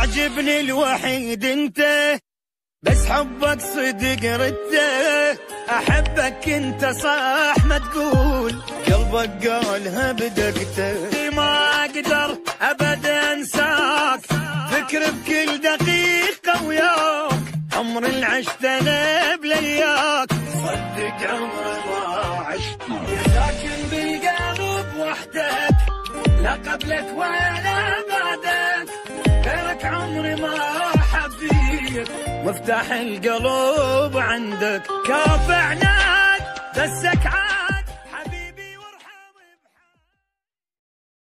تعجبني الوحيد انت. بس حبك صدق رده. أحبك انت صح ما تقول. قلبك قالها بدقته. ما أقدر ابدا أنساك. فكر بكل دقيقة وياك. عمر العشت أنا بلياك صدق عمر ما عشت. ساكن بالقلب وحدك. لا قبلك ولا بعدك حبيت مفتاح القلوب عندك. كافعناك بسك عاد.